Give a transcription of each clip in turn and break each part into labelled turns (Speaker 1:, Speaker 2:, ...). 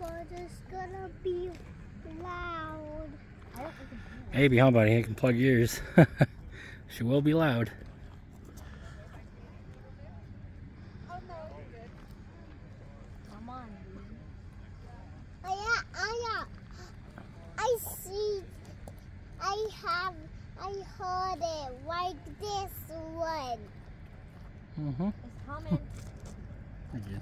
Speaker 1: but it's gonna be loud.
Speaker 2: Maybe, huh, buddy? You can plug yours. she will be loud.
Speaker 3: Come on,
Speaker 1: I, I, I see, I have, I heard it like this one.
Speaker 2: Mm-hmm.
Speaker 3: It's coming.
Speaker 2: Thank you.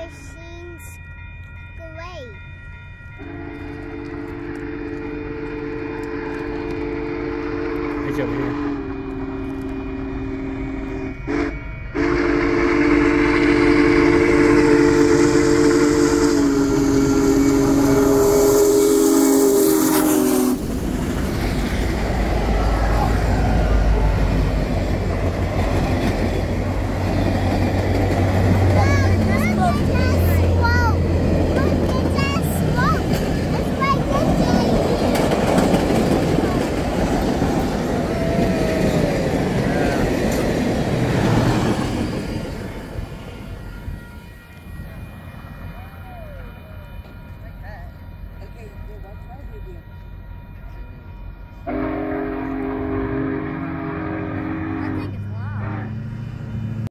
Speaker 1: Machine's great.
Speaker 2: Over here.
Speaker 4: You do?